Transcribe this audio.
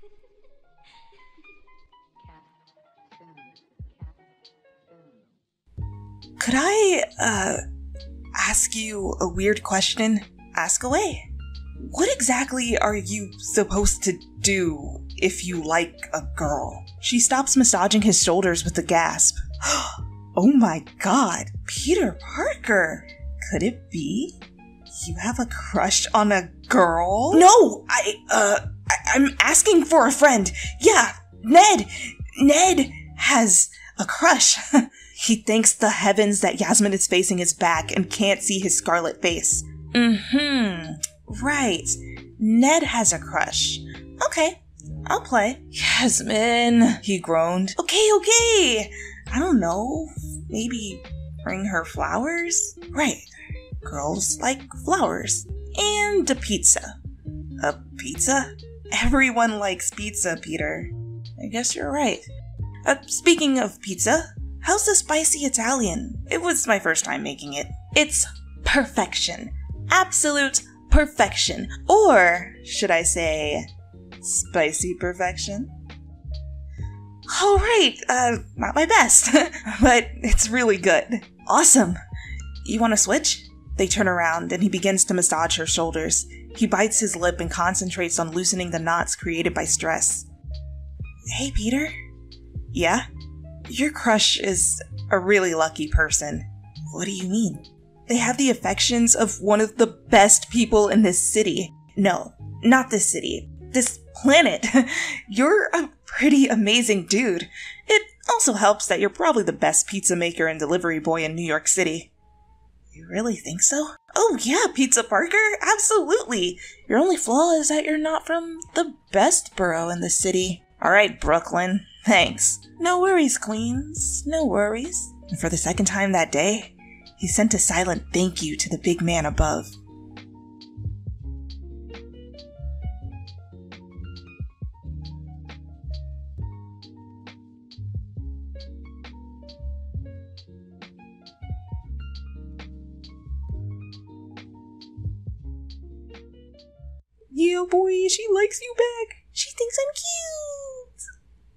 Could I, uh, ask you a weird question? Ask away. What exactly are you supposed to do if you like a girl? She stops massaging his shoulders with a gasp. oh my god, Peter Parker! Could it be? You have a crush on a girl? No, I, uh, I'm asking for a friend. Yeah, Ned! Ned has a crush. he thanks the heavens that Yasmin is facing his back and can't see his scarlet face. Mm-hmm. Right. Ned has a crush. Okay, I'll play. Yasmin, he groaned. Okay, okay. I don't know. Maybe bring her flowers? Right. Girls like flowers. And a pizza. A pizza? Everyone likes pizza, Peter. I guess you're right. Uh, speaking of pizza, how's the spicy Italian? It was my first time making it. It's perfection. Absolute perfection. Or, should I say, spicy perfection? All right, uh, not my best, but it's really good. Awesome. You want to switch? They turn around and he begins to massage her shoulders. He bites his lip and concentrates on loosening the knots created by stress. Hey, Peter? Yeah? Your crush is a really lucky person. What do you mean? They have the affections of one of the best people in this city. No, not this city. This planet. You're a pretty amazing dude. It also helps that you're probably the best pizza maker and delivery boy in New York City. You really think so? Oh, yeah, Pizza Parker, absolutely. Your only flaw is that you're not from the best borough in the city. All right, Brooklyn, thanks. No worries, Queens, no worries. And for the second time that day, he sent a silent thank you to the big man above. Yeah, boy, she likes you back. She thinks I'm